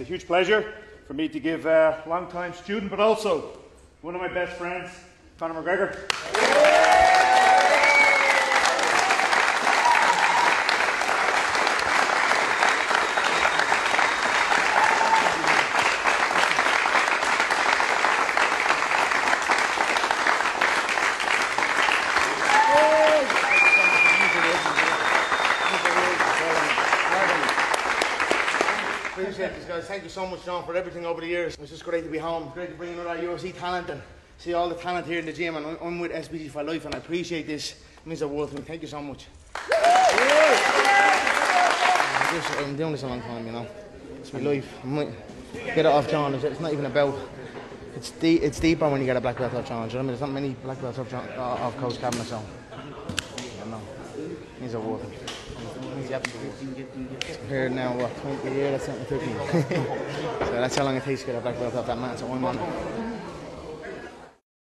It's a huge pleasure for me to give a long-time student, but also one of my best friends, Conor McGregor. Appreciate this, guys. Thank you so much, John, for everything over the years. It's just great to be home. It's great to bring another UFC talent and see all the talent here in the gym. And I'm- with SBG for life, and I appreciate this. It means the world to me. Thank you so much. Just- I'm doing this a long time, you know. It's my life. I might get it off John. It's- not even about. It's deep, It's deeper when you get a black belt off John. You know I mean? There's not many black belts off, John, uh, off Coach Kavanagh, so. I know. He's a world. He's the absolute world. Here now, what, 20 years? That's something 13. so that's how long it takes to get a black belt off that man. So I'm on